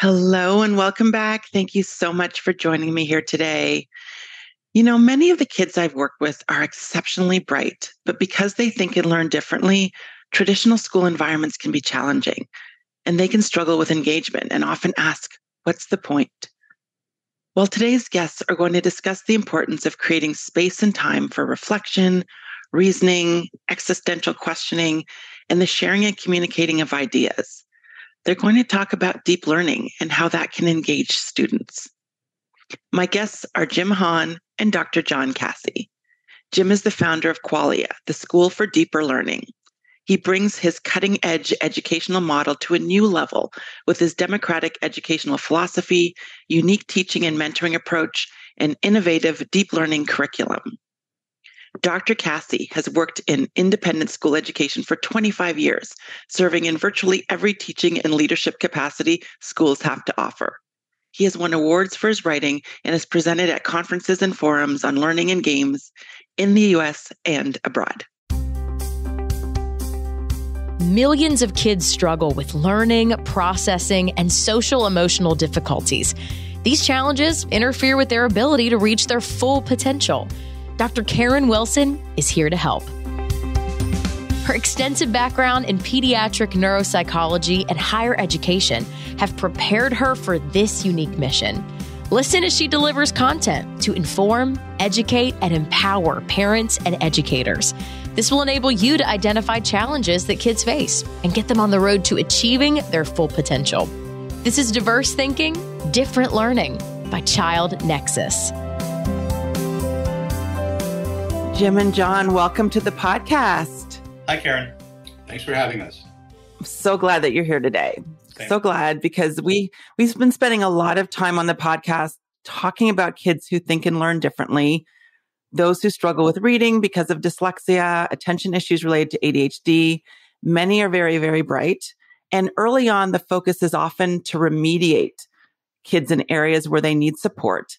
Hello and welcome back. Thank you so much for joining me here today. You know, many of the kids I've worked with are exceptionally bright, but because they think and learn differently, traditional school environments can be challenging and they can struggle with engagement and often ask, What's the point? Well, today's guests are going to discuss the importance of creating space and time for reflection, reasoning, existential questioning, and the sharing and communicating of ideas. They're going to talk about deep learning and how that can engage students. My guests are Jim Hahn and Dr. Jon Cassie. Jim is the founder of Qualia, the School for Deeper Learning. He brings his cutting edge educational model to a new level with his democratic educational philosophy, unique teaching and mentoring approach, and innovative deep learning curriculum. Dr. Cassie has worked in independent school education for 25 years, serving in virtually every teaching and leadership capacity schools have to offer. He has won awards for his writing and is presented at conferences and forums on learning and games in the US and abroad. Millions of kids struggle with learning, processing, and social emotional difficulties. These challenges interfere with their ability to reach their full potential. Dr. Karen Wilson is here to help. Her extensive background in pediatric neuropsychology and higher education have prepared her for this unique mission. Listen as she delivers content to inform, educate, and empower parents and educators. This will enable you to identify challenges that kids face and get them on the road to achieving their full potential. This is Diverse Thinking, Different Learning by ChildNEXUS. Jim and Jon, welcome to the podcast. Hi, Karen. Thanks for having us. I'm so glad that you're here today. Same. So glad because we we've been spending a lot of time on the podcast talking about kids who think and learn differently, those who struggle with reading because of dyslexia, attention issues related to ADHD. Many are very, very bright. And early on, the focus is often to remediate kids in areas where they need support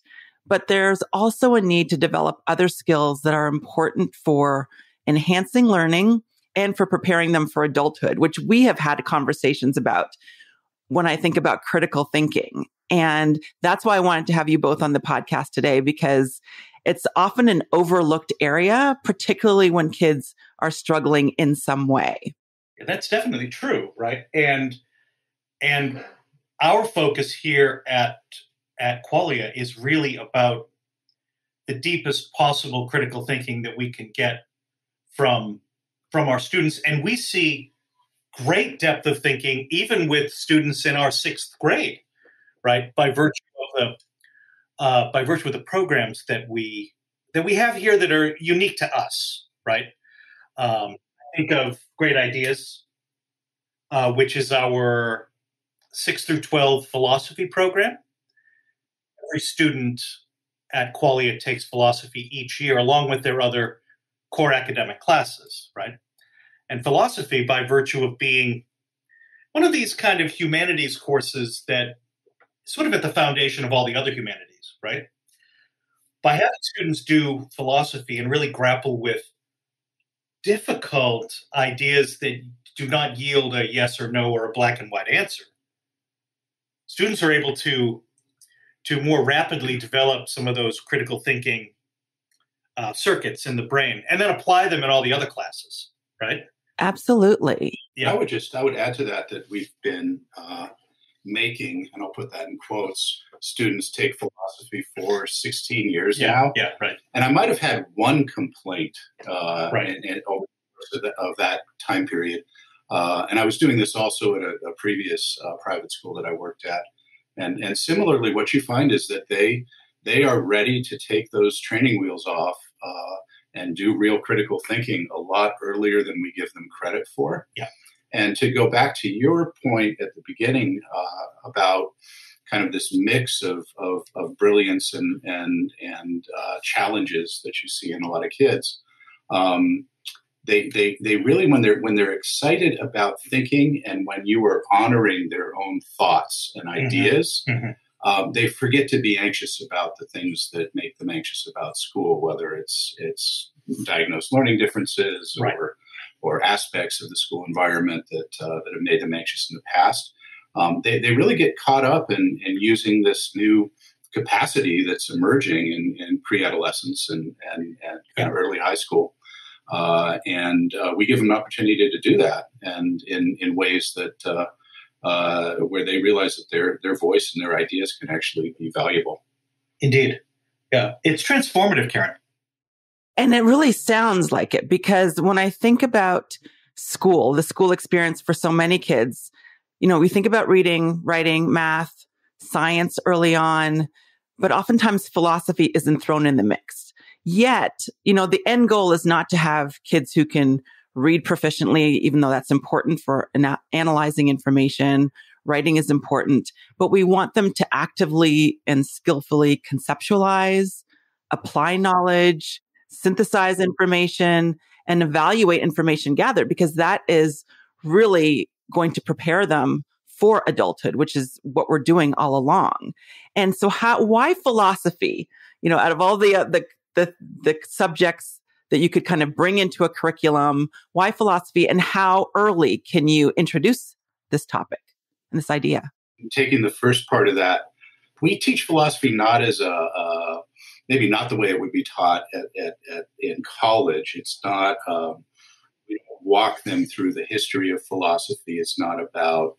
but there's also a need to develop other skills that are important for enhancing learning and for preparing them for adulthood, which we have had conversations about when I think about critical thinking. And that's why I wanted to have you both on the podcast today because it's often an overlooked area, particularly when kids are struggling in some way. That's definitely true, right? And and our focus here at at Qualia is really about the deepest possible critical thinking that we can get from from our students. And we see great depth of thinking even with students in our sixth grade right? By virtue of the uh, by virtue of the programs that we that we have here that are unique to us right? Um, think of great ideas uh, which is our 6 through 12 philosophy program every student at Qualia takes philosophy each year, along with their other core academic classes, right? And philosophy, by virtue of being one of these kind of humanities courses that sort of at the foundation of all the other humanities, right? By having students do philosophy and really grapple with difficult ideas that do not yield a yes or no or a black and white answer, students are able to to more rapidly develop some of those critical thinking uh, circuits in the brain and then apply them in all the other classes, right? Absolutely. Yeah. I would just I would add to that that we've been uh, making, and I'll put that in quotes, students take philosophy for 16 years yeah, now. Yeah, right. And I might have had one complaint uh, right. in, in, over the, of that time period. Uh, and I was doing this also at a, a previous uh, private school that I worked at. And and similarly, what you find is that they they are ready to take those training wheels off uh, and do real critical thinking a lot earlier than we give them credit for. Yeah. And to go back to your point at the beginning uh, about kind of this mix of, of, of brilliance and and and uh, challenges that you see in a lot of kids. Um, they, they, they really when they're when they're excited about thinking and when you are honoring their own thoughts and mm-hmm. ideas mm-hmm. Um, they forget to be anxious about the things that make them anxious about school whether it's it's diagnosed learning differences right. or or aspects of the school environment that uh, that have made them anxious in the past um, they, they really get caught up in, in using this new capacity that's emerging in, in pre-adolescence and, and, and kind of early high school. Uh, and uh, we give them an opportunity to, to, do that and in, in ways that uh, uh, where they realize that their their voice and their ideas can actually be valuable. Indeed, yeah, it's transformative, Karen. And it really sounds like it because when I think about school, the school experience for so many kids, you know, we think about reading, writing, math, science early on, but oftentimes philosophy isn't thrown in the mix. Yet, you know, the end goal is not to have kids who can read proficiently, even though that's important for ana- analyzing information. Writing is important, but we want them to actively and skillfully conceptualize, apply knowledge, synthesize information, and evaluate information gathered because that is really going to prepare them for adulthood, which is what we're doing all along. And so how, why philosophy? You know, out of all the, uh, the, the, the subjects that you could kind of bring into a curriculum, why philosophy and how early can you introduce this topic and this idea? Taking the first part of that, we teach philosophy not as a, a maybe not the way it would be taught at, at, at in college. It's not um, you know, walk them through the history of philosophy. It's not about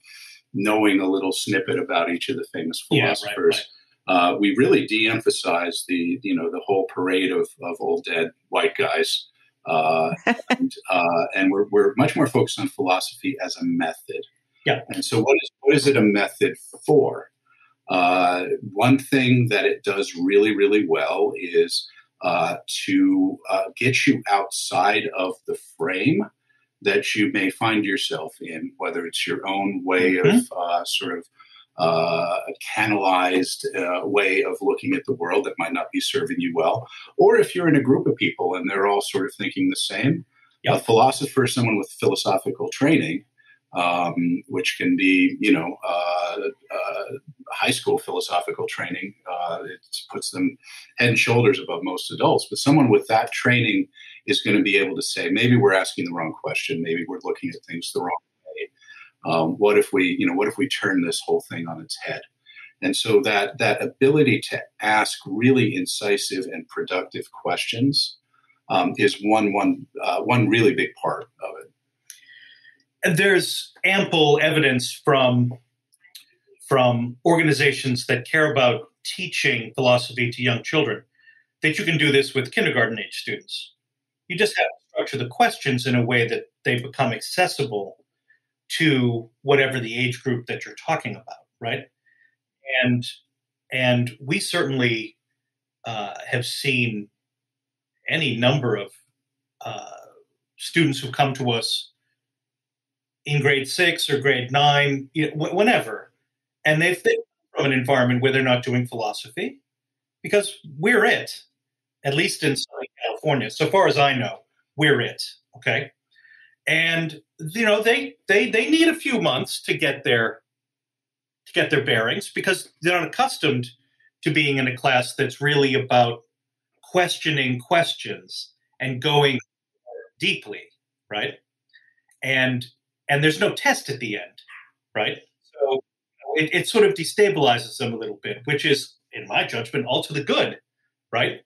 knowing a little snippet about each of the famous philosophers. Yeah, right, right. Uh, we really de-emphasize the you know the whole parade of, of old dead white guys, uh, and, uh, and we're, we're much more focused on philosophy as a method. Yeah. And so, what is what is it a method for? Uh, one thing that it does really really well is uh, to uh, get you outside of the frame that you may find yourself in, whether it's your own way mm-hmm. of sort of uh, a canalized uh, way of looking at the world that might not be serving you well. Or if you're in a group of people and they're all sort of thinking the same, yep. a philosopher, someone with philosophical training, um, which can be, you know, uh, uh high school philosophical training. Uh, it puts them head and shoulders above most adults. But someone with that training is going to be able to say, maybe we're asking the wrong question, maybe we're looking at things the wrong um, what if we, you know, what if we turn this whole thing on its head? And so that that ability to ask really incisive and productive questions um, is one one uh, one really big part of it. And there's ample evidence from from organizations that care about teaching philosophy to young children that you can do this with kindergarten age students. You just have to structure the questions in a way that they become accessible to whatever the age group that you're talking about, right? And and we certainly uh, have seen any number of uh, students who come to us in grade six or grade nine, you know, whenever, and they've from an environment where they're not doing philosophy, because we're it, at least in Southern California, so far as I know, we're it. Okay, and you know they they they need a few months to get their to get their bearings because they're not accustomed to being in a class that's really about questioning questions and going deeply right? And and there's no test at the end right? So it, it sort of destabilizes them a little bit which is in my judgment all to the good right?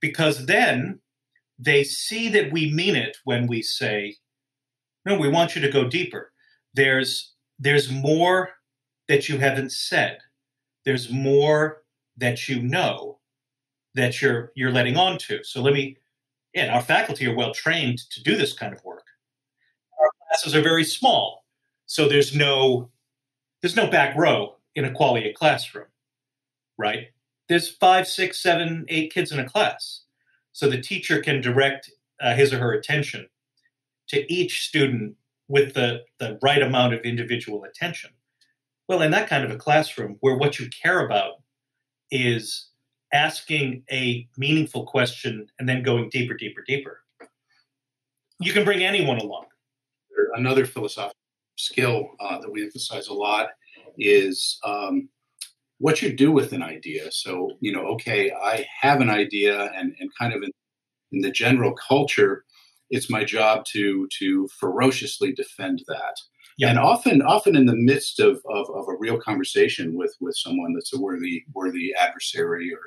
Because then they see that we mean it when we say no, we want you to go deeper. There's there's more that you haven't said. There's more that you know that you're you're letting on to. So let me yeah, our faculty are well trained to do this kind of work. Our classes are very small. So there's no there's no back row in a Qualia classroom, right? There's five, six, seven, eight kids in a class. So the teacher can direct uh, his or her attention to each student with the, the right amount of individual attention. Well, in that kind of a classroom where what you care about is asking a meaningful question and then going deeper, deeper, deeper, you can bring anyone along. Another philosophical skill uh, that we emphasize a lot is um, what you do with an idea. So, you know, okay, I have an idea, and, and kind of in, in the general culture, it's my job to to ferociously defend that. Yeah. And often, often in the midst of, of, of, a real conversation with, with someone that's a worthy, worthy adversary or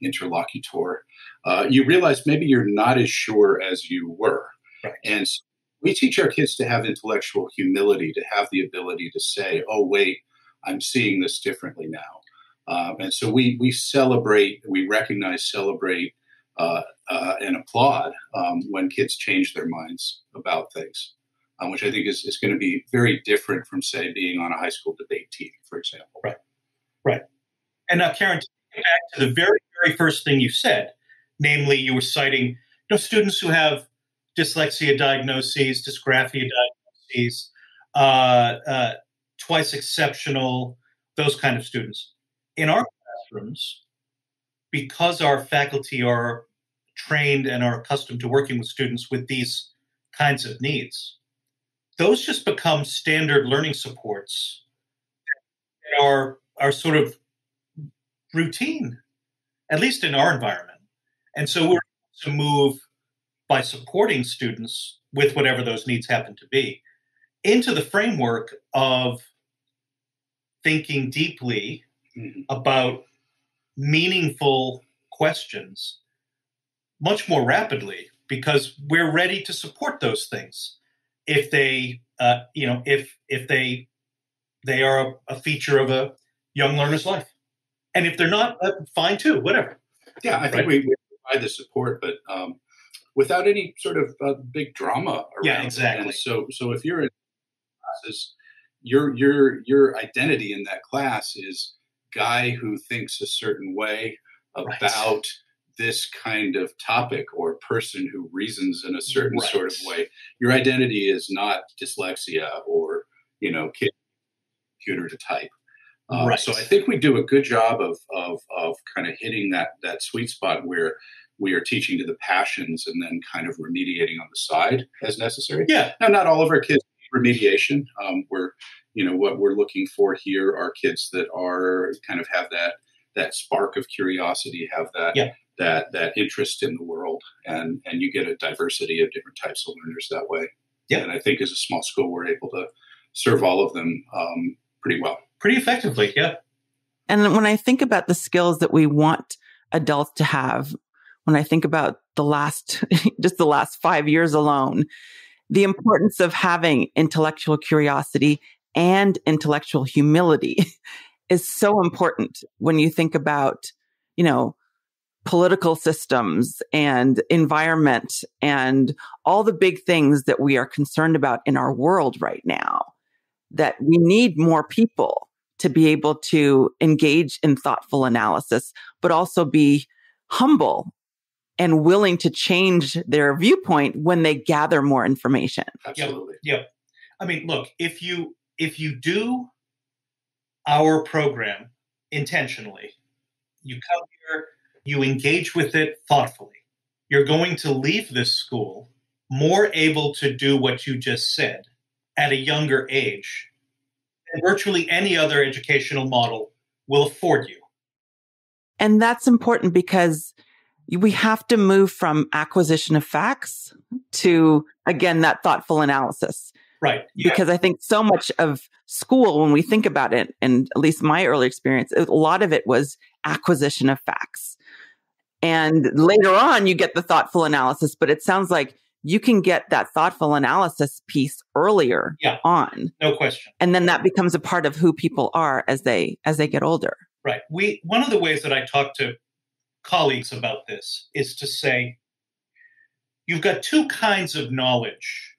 interlocutor, uh, you realize maybe you're not as sure as you were. Right. And so we teach our kids to have intellectual humility, to have the ability to say, oh, wait, I'm seeing this differently now. Um, and so we, we celebrate, we recognize, celebrate, uh, uh, and applaud um, when kids change their minds about things, um, which I think is, is going to be very different from, say, being on a high school debate team, for example. Right. Right. And now, Karen, back to the very, very first thing you said, namely, you were citing you know, students who have dyslexia diagnoses, dysgraphia diagnoses, uh, uh, twice exceptional, those kind of students. In our classrooms, because our faculty are trained and are accustomed to working with students with these kinds of needs, those just become standard learning supports that are, are sort of routine, at least in our environment. And so we're to move by supporting students with whatever those needs happen to be into the framework of thinking deeply mm-hmm. about meaningful questions much more rapidly because we're ready to support those things. If they uh, you know if if they they are a, a, feature of a young learner's life. And if they're not uh, fine too whatever. Yeah i think right? we, we, provide the support but um, without any sort of uh, big drama around yeah exactly. So so if you're in classes your your your identity in that class is guy who thinks a certain way about right. This kind of topic or person who reasons in a certain right. sort of way. Your identity is not dyslexia or you know computer to type. Uh, right. So I think we do a good job of of of kind of hitting that that sweet spot where we are teaching to the passions and then kind of remediating on the side as necessary. Yeah. Now, not all of our kids remediation. Um, we're, you know, what we're looking for here are kids that are kind of have that that spark of curiosity, have that yeah. That that interest in the world, and and you get a diversity of different types of learners that way. Yeah. And I think as a small school, we're able to serve all of them um, pretty well, pretty effectively. Yeah. And when I think about the skills that we want adults to have, when I think about the last, just the last five years alone, the importance of having intellectual curiosity and intellectual humility is so important when you think about, you know, political systems and environment and all the big things that we are concerned about in our world right now. That we need more people to be able to engage in thoughtful analysis, but also be humble and willing to change their viewpoint when they gather more information. Absolutely. Yep. I mean, look, if you if you do our program intentionally, you come here, you engage with it thoughtfully, you're going to leave this school more able to do what you just said at a younger age than virtually any other educational model will afford you. And that's important because we have to move from acquisition of facts to again that thoughtful analysis right yeah. because i think so much of school when we think about it and at least my early experience a lot of it was acquisition of facts and later on you get the thoughtful analysis but it sounds like you can get that thoughtful analysis piece earlier yeah. on no question and then that becomes a part of who people are as they as they get older right we one of the ways that i talk to colleagues about this is to say you've got two kinds of knowledge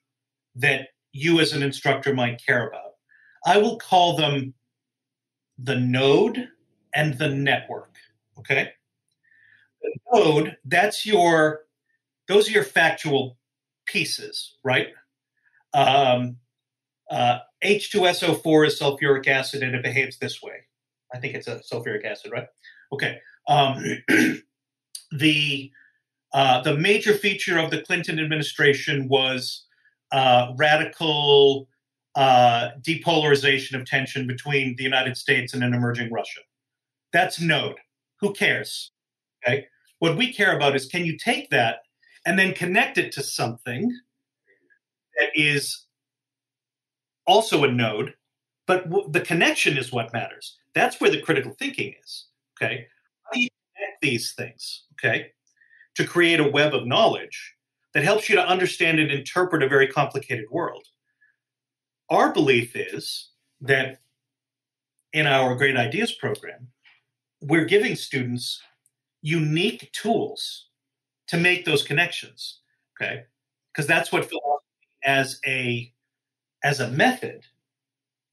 that you as an instructor might care about. I will call them the node and the network. Okay. The node, that's your, those are your factual pieces, right? Um, uh, H2SO4 is sulfuric acid and it behaves this way. I think it's a sulfuric acid, right? Okay. Um, the uh, the major feature of the Clinton administration was uh, radical uh, depolarization of tension between the United States and an emerging Russia. That's node. Who cares? Okay. What we care about is can you take that and then connect it to something that is also a node, but w- the connection is what matters. That's where the critical thinking is. Okay. How do you connect these things? Okay. To create a web of knowledge that helps you to understand and interpret a very complicated world. Our belief is that in our Great Ideas program, we're giving students unique tools to make those connections. Okay. Because that's what philosophy as a as a method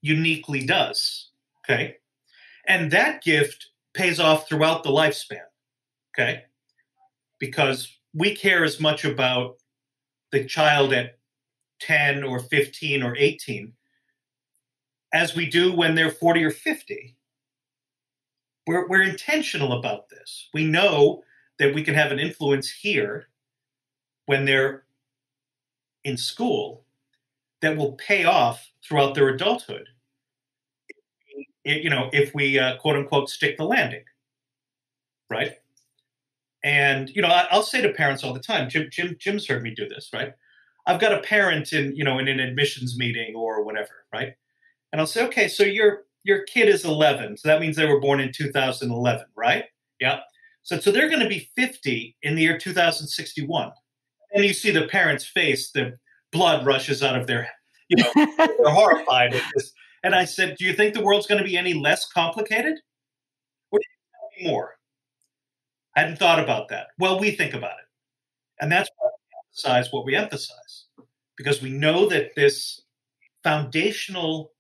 uniquely does. Okay. And that gift pays off throughout the lifespan. Okay. Because we care as much about the child at 10 or 15 or 18 as we do when they're 40 or 50. We're, we're intentional about this. We know that we can have an influence here when they're in school that will pay off throughout their adulthood. It, you know, if we uh, quote unquote stick the landing, right? And you know, I, will say to parents all the time. Jim, Jim, Jim's heard me do this, right? I've got a parent in, you know, in an admissions meeting or whatever, right? And I'll say, okay, so your your kid is 11, so that means they were born in 2011, right? Yeah. So so they're going to be 50 in the year 2061, and you see the parent's face, the blood rushes out of their, you know, they're horrified at this. And I said, do you think the world's going to be any less complicated, or more? I hadn't thought about that. Well, we think about it. And that's why we emphasize what we emphasize, because we know that this foundational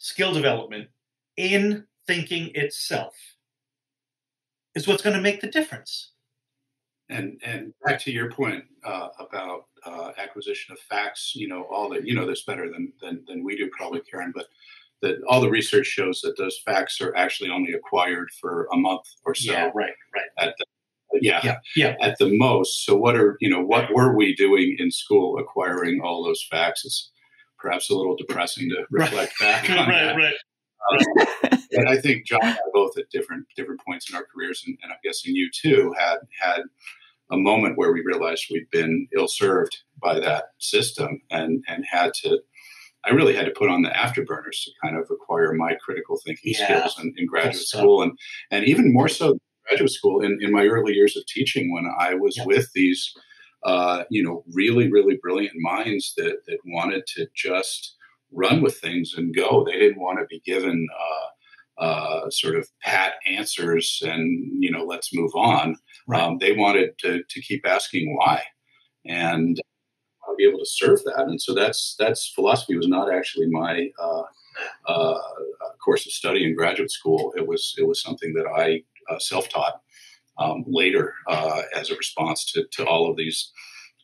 skill development in thinking itself is what's going to make the difference. And and back to your point uh, about uh, acquisition of facts, you know, all that you know this better than, than than we do, probably, Karen. But that all the research shows that those facts are actually only acquired for a month or so. Yeah, right, right. At the, yeah, yeah, yeah. At the most. So what are you know what were we doing in school acquiring all those facts? It's perhaps a little depressing to reflect right. back on right, that. Right. Um, and I think Jon and I both at different different points in our careers, and, and I'm guessing you too had had a moment where we realized we'd been ill served by that system and and had to I really had to put on the afterburners to kind of acquire my critical thinking yeah. skills in, in graduate That's school, and and even more so graduate school in, in my early years of teaching when I was yeah. with these, uh, you know, really really brilliant minds that that wanted to just run with things and go. They didn't want to be given. Uh, uh, sort of pat answers and you know let's move on. Right. Um, they wanted to, to keep asking why, and I'll be able to serve that. And so that's that's philosophy was not actually my uh, uh, course of study in graduate school. It was it was something that I uh, self taught um, later uh, as a response to to all of these.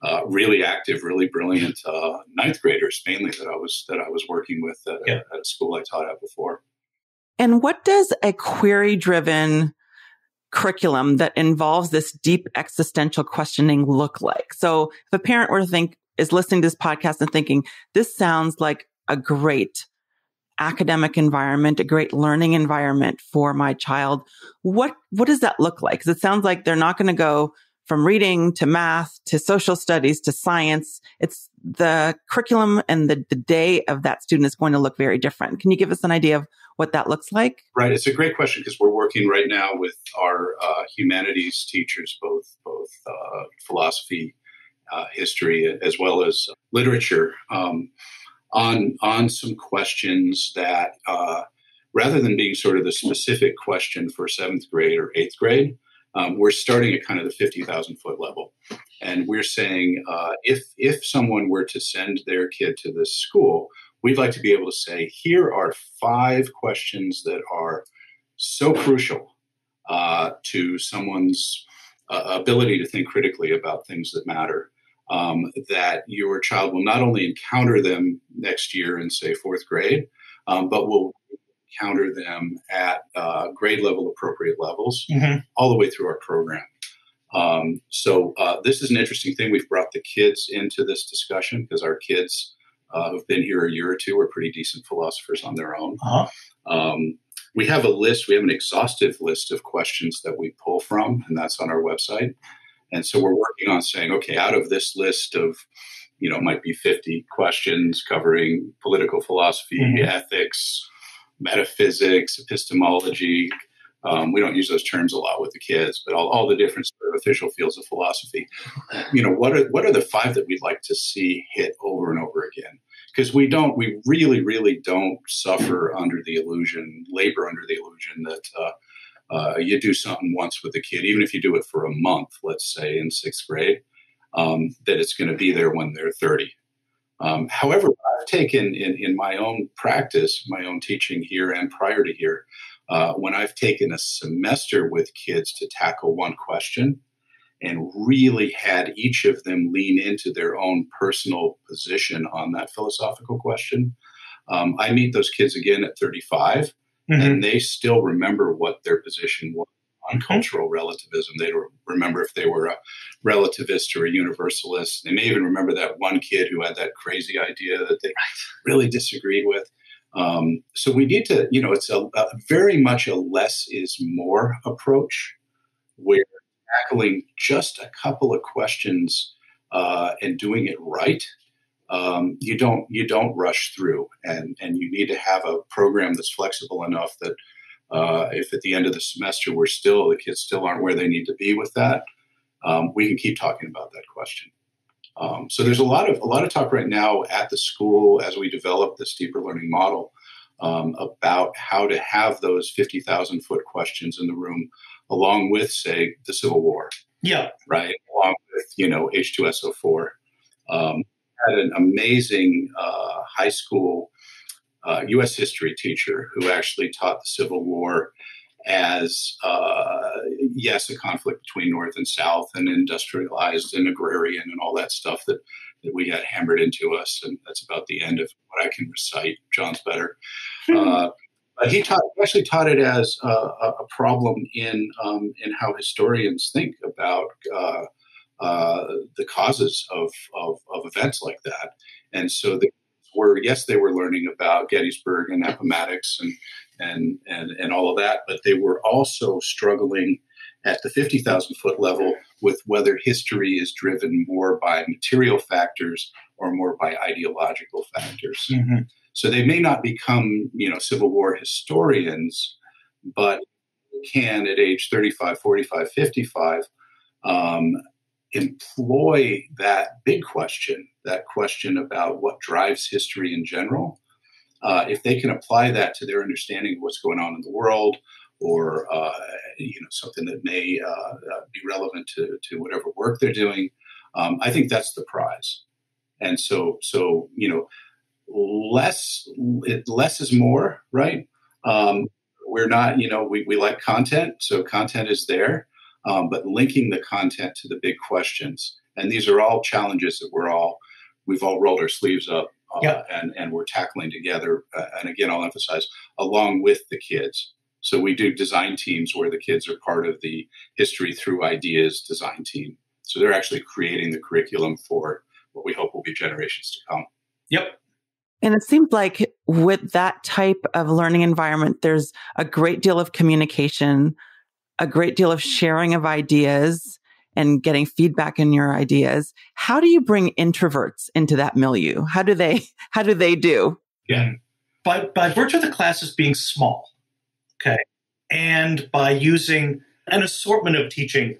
Uh, really active, really brilliant uh, ninth graders, mainly that I was that I was working with at, yeah. at a school I taught at before. And what does a query driven curriculum that involves this deep existential questioning look like? So if a parent were to think, is listening to this podcast and thinking, this sounds like a great academic environment, a great learning environment for my child. What, what does that look like? Cause it sounds like they're not going to go from reading to math to social studies to science. It's the curriculum and the, the day of that student is going to look very different. Can you give us an idea of what that looks like? Right. It's a great question because we're working right now with our uh, humanities teachers, both both uh, philosophy, uh, history, as well as literature, um, on on some questions that uh, rather than being sort of the specific question for seventh grade or eighth grade, um, we're starting at kind of the fifty thousand foot level, and we're saying uh, if if someone were to send their kid to this school we'd like to be able to say, here are five questions that are so crucial uh, to someone's uh, ability to think critically about things that matter. Um, that your child will not only encounter them next year in, say, fourth grade, um, but will encounter them at uh, grade level appropriate levels mm-hmm. all the way through our program. Um, so, uh, this is an interesting thing. We've brought the kids into this discussion because our kids uh, who've been here a year or two are pretty decent philosophers on their own. Uh-huh. Um, we have a list, we have an exhaustive list of questions that we pull from, and that's on our website. And so we're working on saying, okay, out of this list of you know, might be 50 questions covering political philosophy, mm-hmm. ethics, metaphysics, epistemology. Um, we don't use those terms a lot with the kids, but all, all the different sort of official fields of philosophy. You know, what are what are the five that we'd like to see hit over and over again? Because we don't, we really, really don't suffer under the illusion, labor under the illusion that uh, uh, you do something once with a kid, even if you do it for a month, let's say in sixth grade, um, that it's going to be there when they're 30. Um, however, I've taken in, in my own practice, my own teaching here and prior to here, uh, when I've taken a semester with kids to tackle one question and really had each of them lean into their own personal position on that philosophical question, um, I meet those kids again at 35 mm-hmm. and they still remember what their position was on mm-hmm. cultural relativism. They remember if they were a relativist or a universalist. They may even remember that one kid who had that crazy idea that they really disagreed with. Um, so we need to, you know, it's a, a, very much a less is more approach where tackling just a couple of questions uh, and doing it right um, you don't you don't rush through, and and you need to have a program that's flexible enough that uh, if at the end of the semester we're still the kids still aren't where they need to be with that, um, we can keep talking about that question. Um, so there's a lot of a lot of talk right now at the school as we develop this deeper learning model um, about how to have those fifty thousand foot questions in the room, along with say the Civil War. Yeah. Right. Along with you know H two S O four. Had an amazing uh, high school uh, U.S. history teacher who actually taught the Civil War as uh, yes, a conflict between North and South, and industrialized and agrarian and all that stuff that that we had hammered into us, and that's about the end of what I can recite. Jon's better. Hmm. Uh, but he taught actually taught it as a, a problem in um, in how historians think about uh, the causes of, of, of, events like that. And so they were, yes, they were learning about Gettysburg and Appomattox and, and, and, and all of that, but they were also struggling at the 50,000 foot level with whether history is driven more by material factors or more by ideological factors. Mm-hmm. So they may not become, you know, Civil War historians, but can at age 35, 45, 55 um, employ that big question, that question about what drives history in general, uh, if they can apply that to their understanding of what's going on in the world, or uh, you know something that may uh, uh be relevant to, to whatever work they're doing, um, I think that's the prize. And so, so you know, less less is more, right? Um, we're not, you know, we, we like content, so content is there um, but linking the content to the big questions. And these are all challenges that we're all we've all rolled our sleeves up uh, yep. and and we're tackling together. Uh, and again, I'll emphasize along with the kids. So we do design teams where the kids are part of the history through ideas design team. So they're actually creating the curriculum for what we hope will be generations to come. Yep. And it seems like with that type of learning environment, there's a great deal of communication a great deal of sharing of ideas and getting feedback in your ideas. How do you bring introverts into that milieu? How do they how do they do? Yeah. By by virtue of the classes being small, okay, and by using an assortment of teaching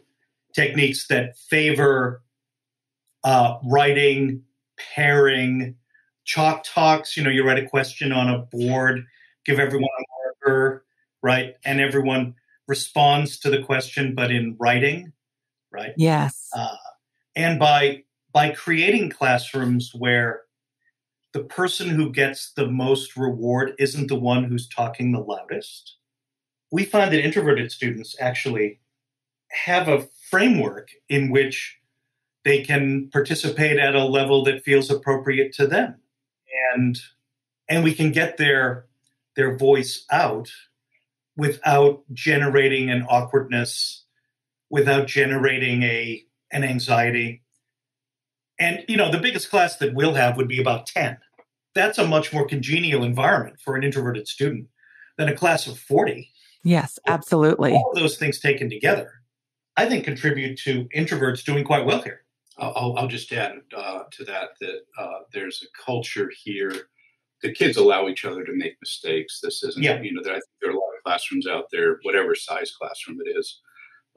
techniques that favor uh, writing, pairing, chalk talks. You know, you write a question on a board, give everyone a marker, right, and everyone responds to the question, but in writing, right? Yes. Uh, and by by creating classrooms where the person who gets the most reward isn't the one who's talking the loudest, we find that introverted students actually have a framework in which they can participate at a level that feels appropriate to them and and we can get their their voice out without generating an awkwardness, without generating a an anxiety. And you know, the biggest class that we'll have would be about 10. That's a much more congenial environment for an introverted student than a class of 40. Yes, absolutely. All of those things taken together, I think contribute to introverts doing quite well here. I'll, I'll just add uh, to that that uh, there's a culture here. The kids allow each other to make mistakes. This isn't, Yeah. you know, there, I think there are a lot of classrooms out there, whatever size classroom it is,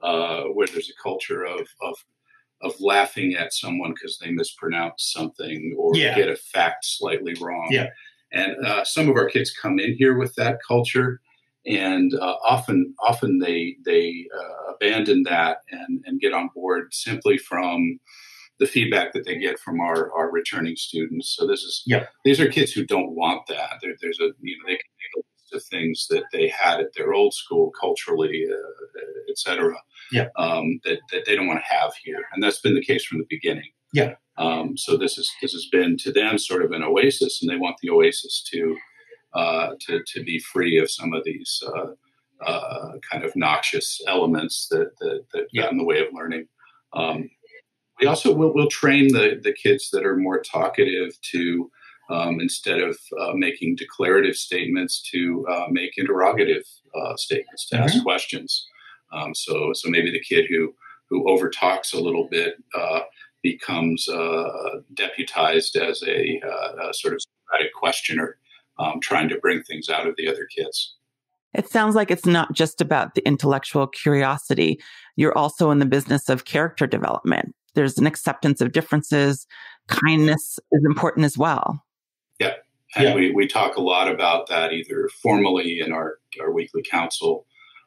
uh, where there's a culture of of of laughing at someone because they mispronounce something or Yeah. get a fact slightly wrong. Yeah. And uh, some of our kids come in here with that culture, and uh, often often they they uh, abandon that and and get on board simply from the feedback that they get from our our returning students. So this is Yeah. these are kids who don't want that. There, there's a you know they can make a list of things that they had at their old school culturally, uh, et cetera, Yeah. um, that that they don't want to have here, and that's been the case from the beginning. Yeah. Um, so this is this has been to them sort of an oasis, and they want the oasis to uh, to to be free of some of these uh, uh, kind of noxious elements that that, that Yeah. get in the way of learning. Um, we also will will train the the kids that are more talkative to. Um, instead of uh, making declarative statements, to uh, make interrogative uh, statements, to ask questions. Um, so, so maybe the kid who who overtalks a little bit uh, becomes uh, deputized as a, uh, a sort of Socratic questioner, um, trying to bring things out of the other kids. It sounds like it's not just about the intellectual curiosity. You're also in the business of character development. There's an acceptance of differences. Kindness is important as well. And Yeah. we, we talk a lot about that either formally in our, our weekly council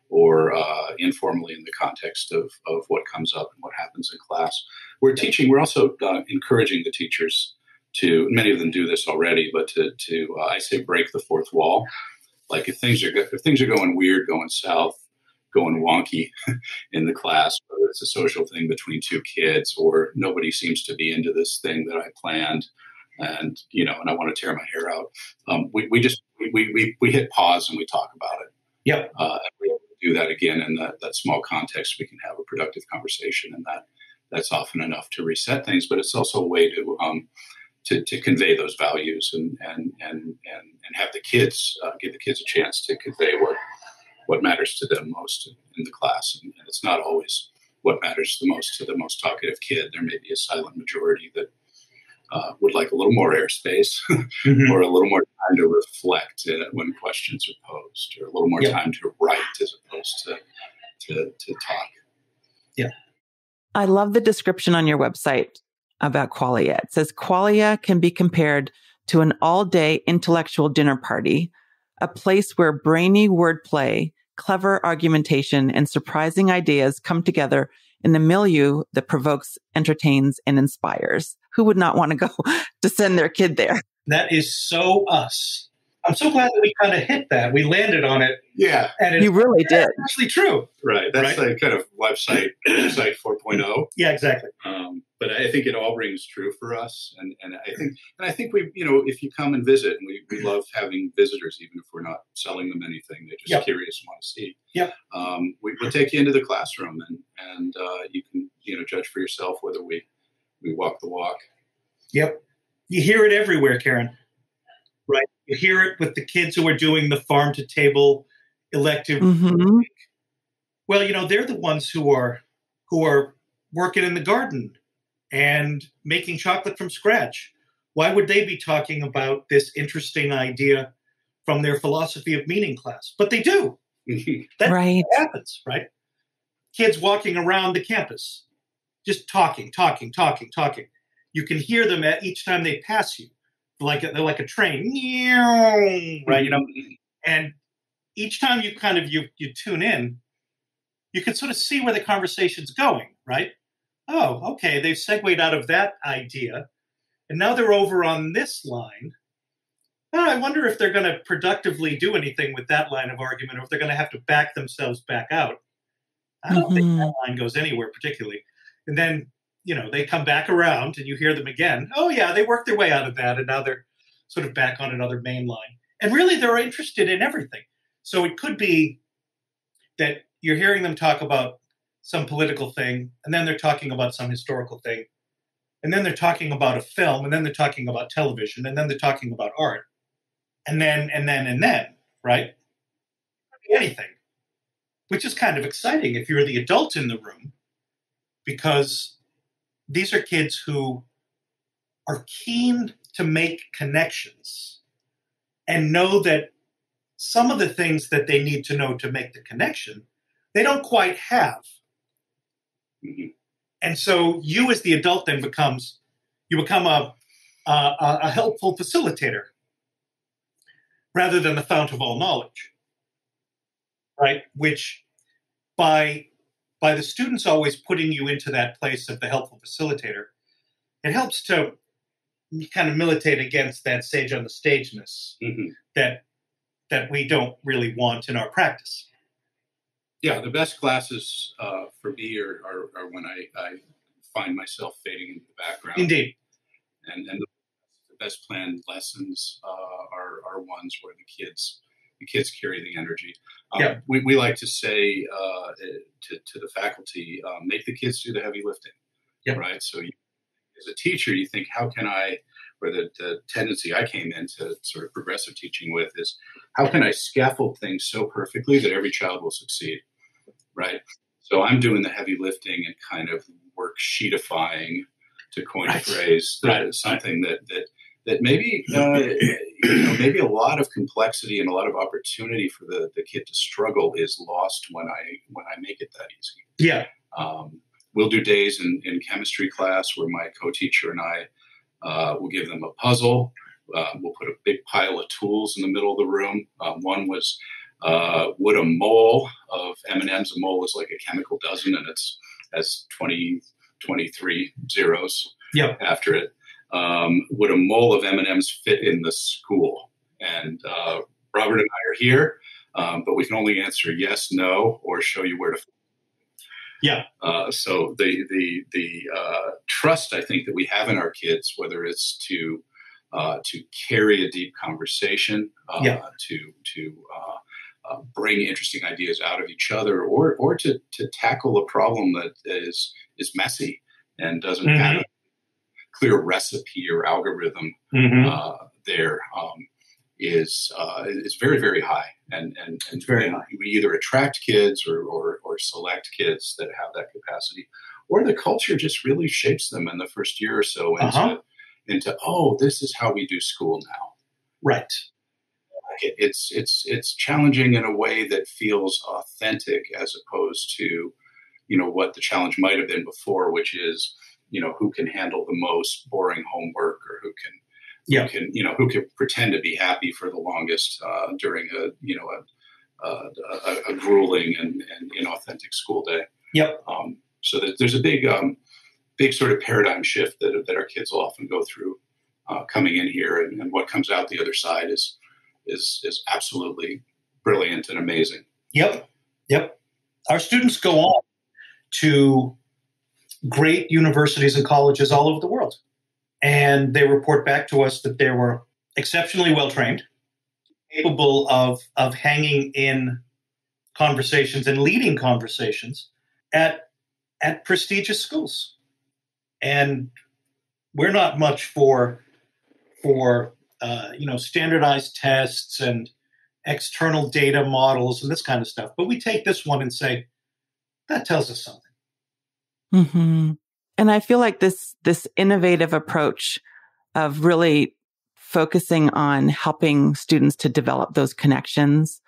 or uh, informally in the context of, of what comes up and what happens in class. We're teaching, we're also uh, encouraging the teachers to, many of them do this already, but to, to uh, I say, break the fourth wall. Like if things are, go- if things are going weird, going south, going wonky in the class, whether it's a social thing between two kids or nobody seems to be into this thing that I planned and you know, and I want to tear my hair out. Um, we, we just we, we we hit pause and we talk about it. Yep. Uh, and we do that again in that, that small context. We can have a productive conversation, and that that's often enough to reset things. But it's also a way to um, to, to convey those values and and and and, and have the kids uh, give the kids a chance to convey what what matters to them most in the class. And, and it's not always what matters the most to the most talkative kid. There may be a silent majority that uh, would like a little more airspace Mhm. or a little more time to reflect uh, when questions are posed or a little more Yeah. time to write as opposed to, to, to talk. Yeah. I love the description on your website about Qualia. It says Qualia can be compared to an all day intellectual dinner party, a place where brainy wordplay, clever argumentation, and surprising ideas come together in a milieu that provokes, entertains, and inspires. Who would not want to go to send their kid there? That is so us. I'm so glad that we kind of hit that. We landed on it, Yeah, and it's You really did. actually true. right. That's Right. the kind of website website 4.0. Yeah, exactly. Um, but I think it all rings true for us, and, and I think and I think we you know if you come and visit, and we, we love having visitors, even if we're not selling them anything, they're just Yep. curious and want to see. Yeah. Um, we, we'll take you into the classroom, and and uh, you can you know judge for yourself whether we we walk the walk. Yep. You hear it everywhere, Karen. Right? You hear it with the kids who are doing the farm to table elective. hmm Well, you know, they're the ones who are who are working in the garden and making chocolate from scratch. Why would they be talking about this interesting idea from their philosophy of meaning class? But they do. That Right. happens, right? Kids walking around the campus, just talking, talking, talking, talking. You can hear them at each time they pass you, like a, they're like a train, right? You know, and each time you kind of you you tune in, you can sort of see where the conversation's going, right? Oh, okay, they've segued out of that idea, and now they're over on this line. Oh, I wonder if they're going to productively do anything with that line of argument, or if they're going to have to back themselves back out. I don't think Mhm. that line goes anywhere particularly. And then, you know, they come back around and you hear them again. Oh, yeah, they worked their way out of that, and now they're sort of back on another main line. And really, they're interested in everything. So it could be that you're hearing them talk about some political thing, and then they're talking about some historical thing, and then they're talking about a film, and then they're talking about television, and then they're talking about art, and then, and then, and then, right? Anything, which is kind of exciting if you're the adult in the room, because these are kids who are keen to make connections and know that some of the things that they need to know to make the connection, they don't quite have. And so you as the adult then becomes you become a a, a helpful facilitator rather than the fount of all knowledge. Right? Which by by the students always putting you into that place of the helpful facilitator, it helps to kind of militate against that sage on the stageness mm-hmm. that that we don't really want in our practice. Yeah, the best classes uh, for me are, are, are when I, I, find myself fading into the background. Indeed. And, and the best planned lessons uh, are, are ones where the kids the kids carry the energy. Um, yeah. we, we like to say uh, to, to the faculty, um, make the kids do the heavy lifting. Yep. Right. So you, as a teacher, you think, how can I, or the, the tendency I came into sort of progressive teaching with is, how can I scaffold things so perfectly that every child will succeed? Right. So I'm doing the heavy lifting and kind of worksheetifying, to coin right. a phrase, right. something that that that maybe uh, you know maybe a lot of complexity and a lot of opportunity for the the kid to struggle is lost when I when I make it that easy. Yeah. Um, we'll do days in, in chemistry class where my co-teacher and I uh, will give them a puzzle. Uh, we'll put a big pile of tools in the middle of the room. Um, one was uh, would a mole of M&Ms, a mole is like a chemical dozen and it's has 20, 23 zeros yep. after it. Um, would a mole of M&Ms fit in the school? And uh, Robert and I are here, um, but we can only answer yes, no, or show you where to yeah. Uh, so the the the uh, trust I think that we have in our kids, whether it's to uh, to carry a deep conversation, uh, yeah. to to uh, uh, bring interesting ideas out of each other, or or to to tackle a problem that is is messy and doesn't mm-hmm. have a clear recipe or algorithm mm-hmm. there. Um, is uh, is very very high, and and, and very high. we either attract kids or, or, or select kids that have that capacity, or the culture just really shapes them in the first year or so into uh-huh. into oh this is how we do school now, right? It, it's it's it's challenging in a way that feels authentic as opposed to you know what the challenge might have been before, which is you know who can handle the most boring homework or who can yeah. who can you know who can pretend to be happy for the longest uh, during a you know a, a, a grueling and, and, inauthentic school day. Yep. Um, so there's a big um, big sort of paradigm shift that that our kids will often go through uh, coming in here, and, and, what comes out the other side is is is absolutely brilliant and amazing. Yep. Yep. Our students go on to great universities and colleges all over the world and they report back to us that they were exceptionally well trained, capable of of hanging in conversations and leading conversations at at prestigious schools. And we're not much for for uh, you know standardized tests and external data models and this kind of stuff. But we take this one and say that tells us something. Mm-hmm. And I feel like this, this innovative approach of really focusing on helping students to develop those connections,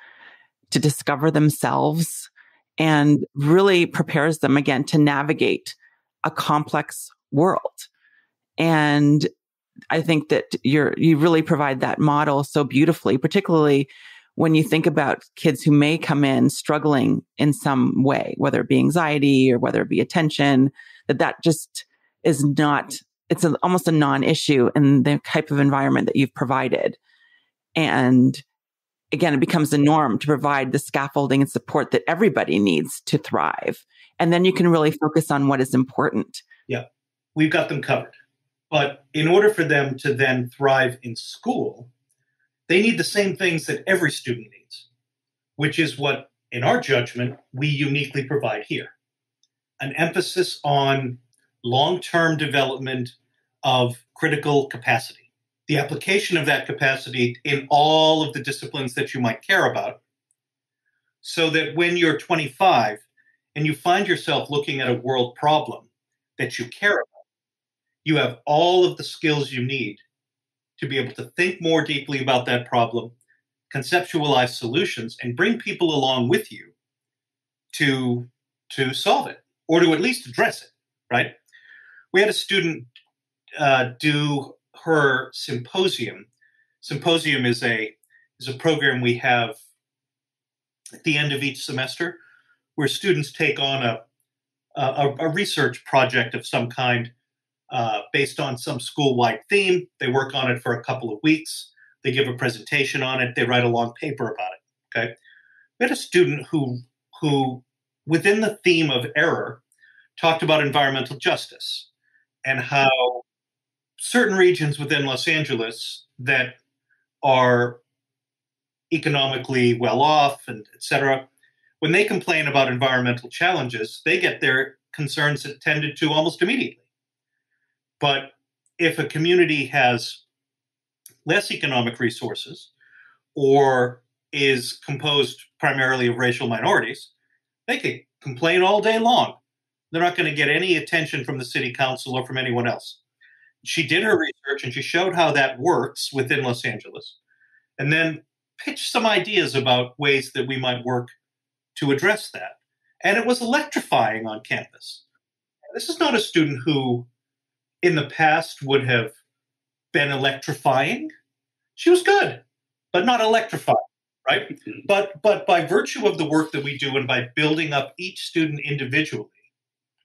to discover themselves and really prepares them again to navigate a complex world. And I think that you're, you really provide that model so beautifully, particularly when you think about kids who may come in struggling in some way, whether it be anxiety or whether it be attention, that that just is not, it's a, almost a non-issue in the type of environment that you've provided. And again, it becomes the norm to provide the scaffolding and support that everybody needs to thrive. And then you can really focus on what is important. Yeah, we've got them covered. But in order for them to then thrive in school, they need the same things that every student needs, which is what, in our judgment, we uniquely provide here. An emphasis on long term development of critical capacity, the application of that capacity in all of the disciplines that you might care about, so that when you're 25 and you find yourself looking at a world problem that you care about, you have all of the skills you need to be able to think more deeply about that problem, conceptualize solutions, and bring people along with you to, to solve it or to at least address it, right? We had a student uh, do her symposium. Symposium is a is a program we have at the end of each semester where students take on a a, a research project of some kind uh, based on some school wide theme. They work on it for a couple of weeks. They give a presentation on it. They write a long paper about it. Okay. We had a student who who within the theme of error talked about environmental justice and how certain regions within Los Angeles that are economically well off and et cetera, when they complain about environmental challenges, they get their concerns attended to almost immediately. But if a community has less economic resources or is composed primarily of racial minorities, they can complain all day long. They're not going to get any attention from the city council or from anyone else. She did her research and she showed how that works within Los Angeles and then pitched some ideas about ways that we might work to address that. And it was electrifying on campus. This is not a student who, in the past, would have been electrifying. She was good, but not electrifying, right? Mm-hmm. But but by virtue of the work that we do and by building up each student individually,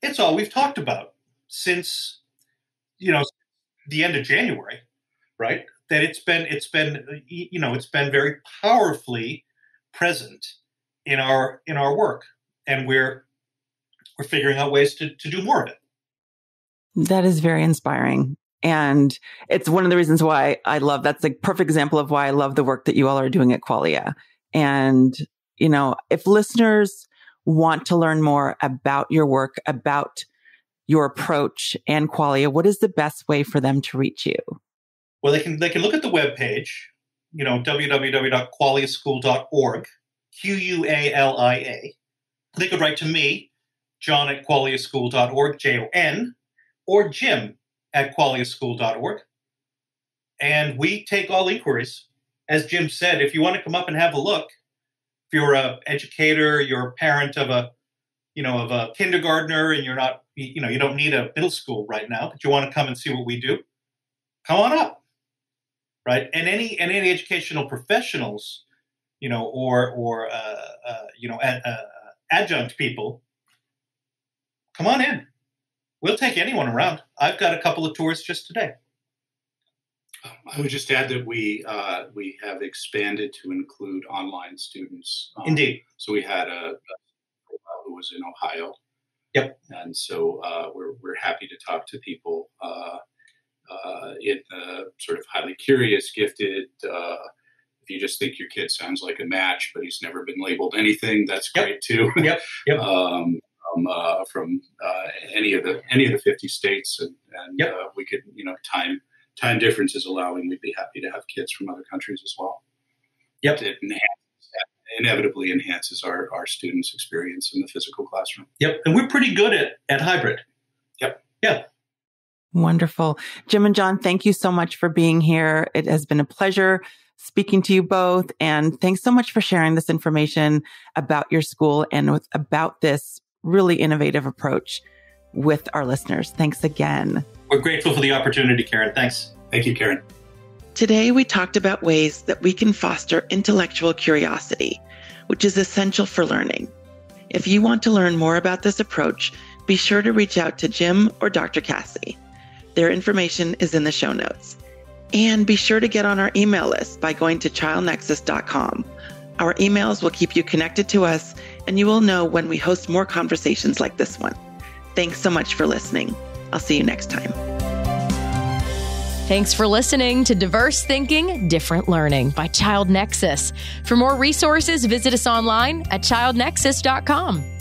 it's all we've talked about since you know the end of January, right? That it's been it's been you know it's been very powerfully present in our in our work, and we're we're figuring out ways to to do more of it. That is very inspiring. And it's one of the reasons why I love that's a perfect example of why I love the work that you all are doing at Qualia. And, you know, if listeners want to learn more about your work, about your approach and Qualia, what is the best way for them to reach you? Well, they can they can look at the web page, you know, www.qualiaschool.org, Q U A L I A. They could write to me, Jon at qualiaschool.org, J O N, or Jim at qualiaschool.org. And we take all inquiries. As Jim said, if you want to come up and have a look, if you're an educator, you're a parent of a, you know, of a kindergartner, and you're not, you know, you don't need a middle school right now, but you want to come and see what we do, come on up, right? And any and any educational professionals, you know, or or uh, uh, you know, ad, uh, adjunct people, come on in. We'll take anyone around. I've got a couple of tours just today. I would just add that we uh, we have expanded to include online students. Um, Indeed. So we had a, a, who was in Ohio. Yep. And so uh, we're we're happy to talk to people uh, uh in the sort of highly curious, gifted. Uh, if you just think your kid sounds like a match, but he's never been labeled anything, that's yep. great too. Yep. Yep. um, from uh, from uh, any of the any of the 50 states, and, and yep. uh, we could you know time time differences allowing, we'd be happy to have kids from other countries as well. Yep. It enhances, inevitably enhances our, our students' experience in the physical classroom. Yep. And we're pretty good at, at hybrid. Yep. Yeah. Wonderful. Jim and Jon, thank you so much for being here. It has been a pleasure speaking to you both. And thanks so much for sharing this information about your school and with, about this really innovative approach with our listeners. Thanks again. We're grateful for the opportunity, Karen. Thanks. Thank you, Karen. Today, we talked about ways that we can foster intellectual curiosity, which is essential for learning. If you want to learn more about this approach, be sure to reach out to Jim or Dr. Cassie. Their information is in the show notes. And be sure to get on our email list by going to childnexus.com. Our emails will keep you connected to us, and you will know when we host more conversations like this one. Thanks so much for listening. I'll see you next time. Thanks for listening to Diverse Thinking, Different Learning by ChildNEXUS. For more resources, visit us online at childnexus.com.